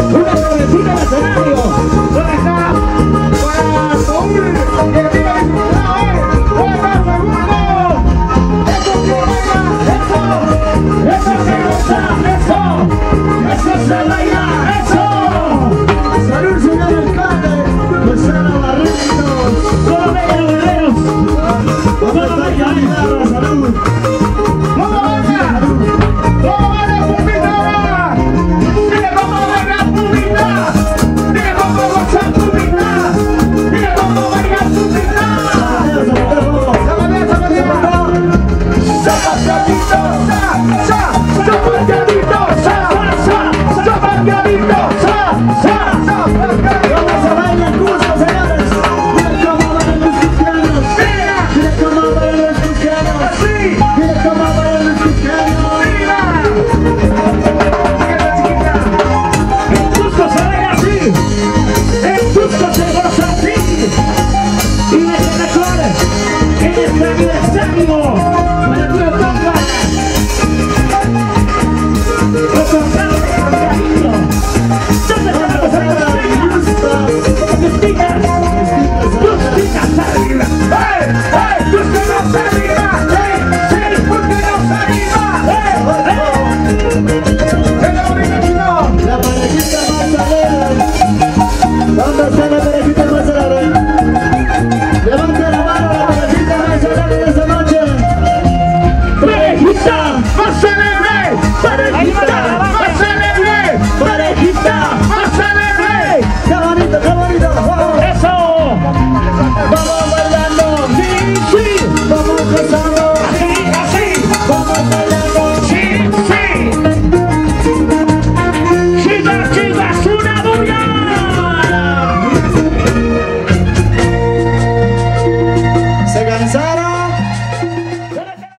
una travesura al.